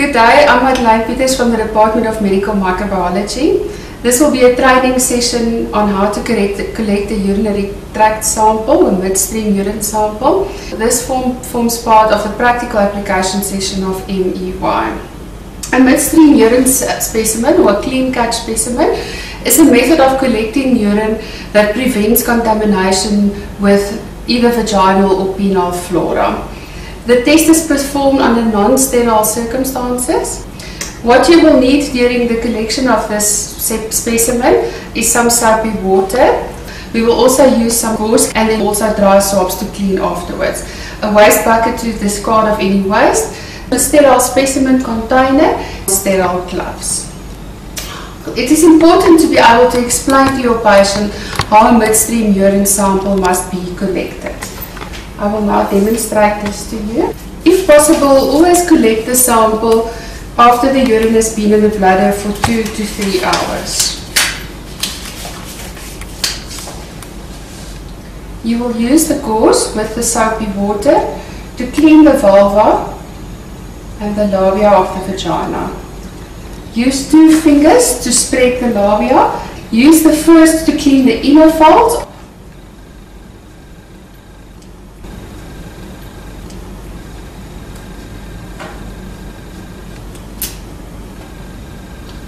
Good day, I'm Madeleine Peters from the Department of Medical Microbiology. This will be a training session on how to collect, collect a urinary tract sample, a midstream urine sample. This form, forms part of the practical application session of MEY. A midstream urine specimen or clean catch specimen is a method of collecting urine that prevents contamination with either vaginal or penile flora. The test is performed under non-sterile circumstances. What you will need during the collection of this specimen is some soapy water. We will also use some gauze and then also dry soaps to clean afterwards. A waste bucket to discard of any waste, a sterile specimen container, sterile gloves. It is important to be able to explain to your patient how a midstream urine sample must be collected. I will now demonstrate this to you. If possible, always collect the sample after the urine has been in the bladder for two to three hours. You will use the gauze with the soapy water to clean the vulva and the labia of the vagina. Use two fingers to spread the labia. Use the first to clean the inner folds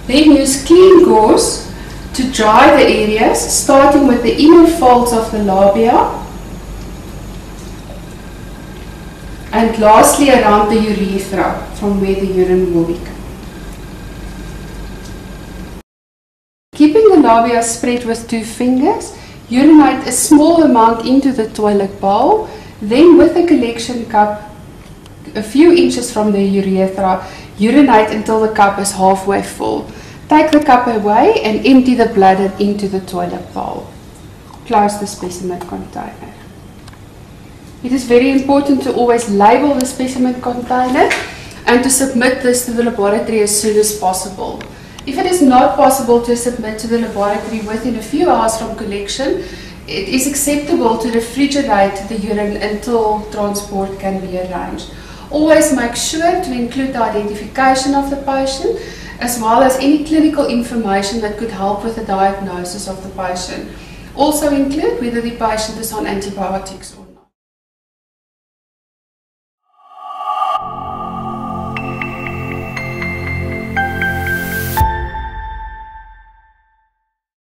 Then use clean gauze to dry the areas, starting with the inner folds of the labia. And lastly around the urethra from where the urine will be Keeping the labia spread with two fingers, urinate a small amount into the toilet bowl, then with a collection cup a few inches from the urethra, urinate until the cup is halfway full. Take the cup away and empty the bladder into the toilet bowl. Close the specimen container. It is very important to always label the specimen container and to submit this to the laboratory as soon as possible. If it is not possible to submit to the laboratory within a few hours from collection, it is acceptable to refrigerate the urine until transport can be arranged. Always make sure to include the identification of the patient as well as any clinical information that could help with the diagnosis of the patient. Also include whether the patient is on antibiotics.